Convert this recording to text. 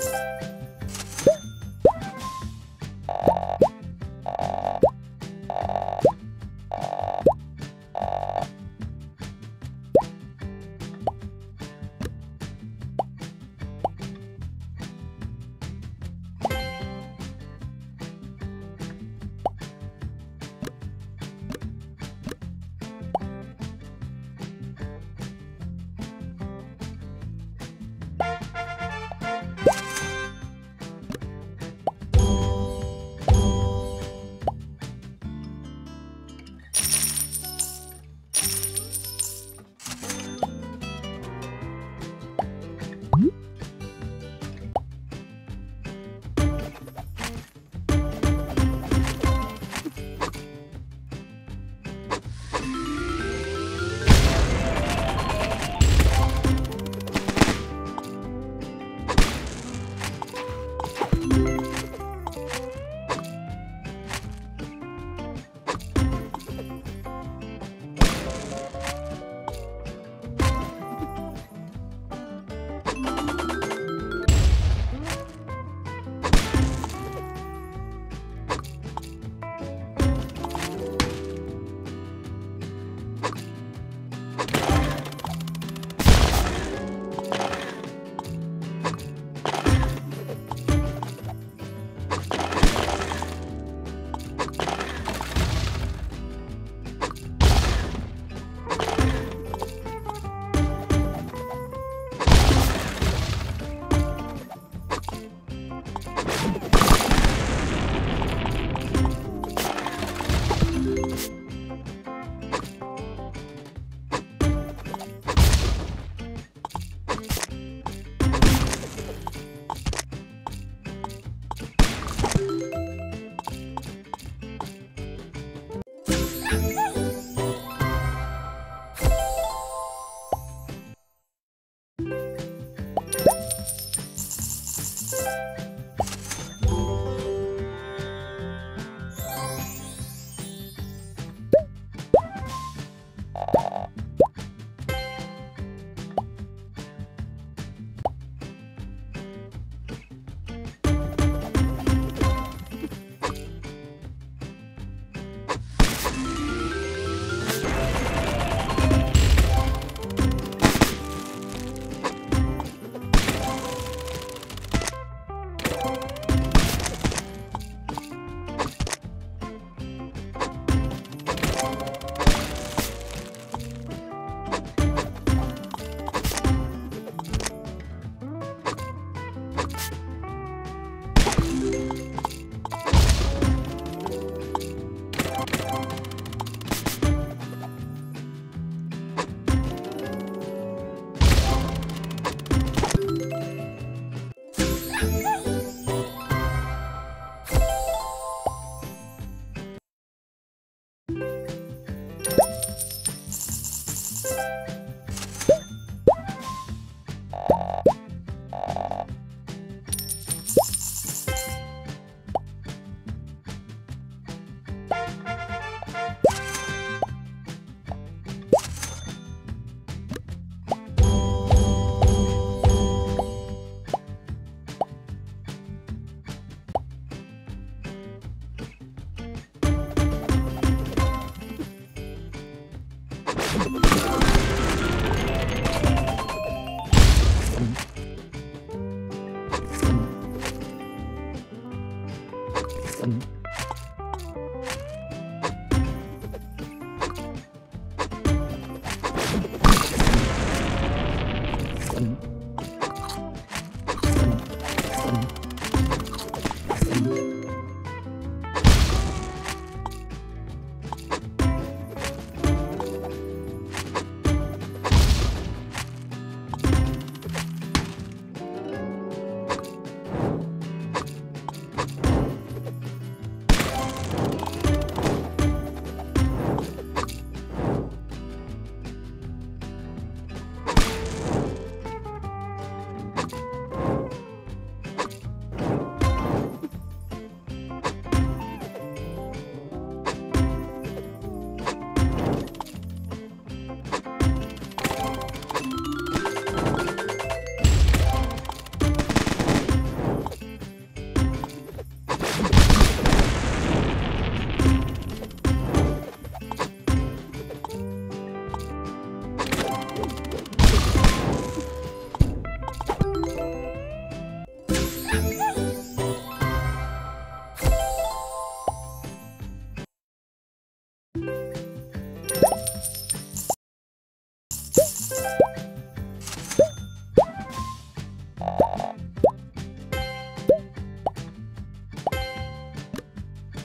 you and